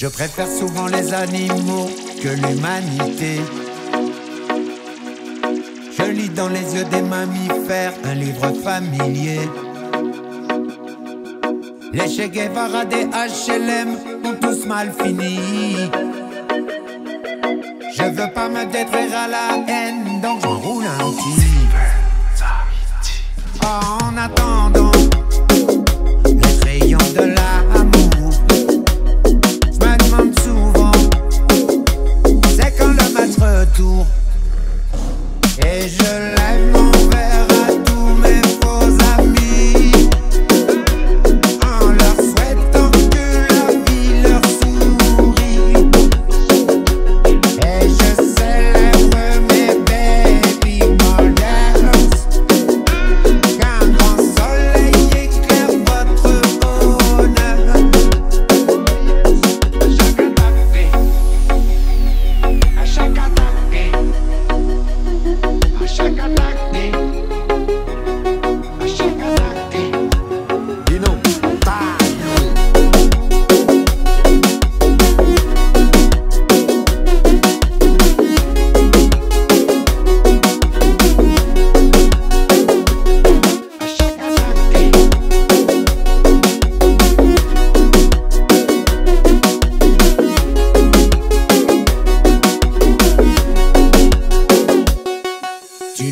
Je préfère souvent les animaux que l'humanité. Je lis dans les yeux des mammifères un livre familier. Les Che Guevara des HLM ont tous mal fini. Je veux pas me détruire à la haine, donc j'en roule un petit. Attendant, les your life, no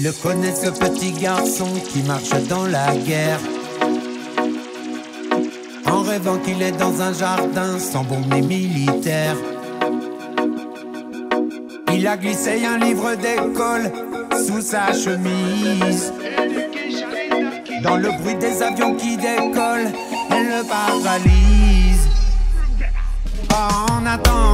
le connais ce petit garçon qui marche dans la guerre. En rêvant qu'il est dans un jardin sans bombe ni militaire. Il a glissé un livre d'école sous sa chemise. Dans le bruit des avions qui décollent, elle le paralyse. En attendant,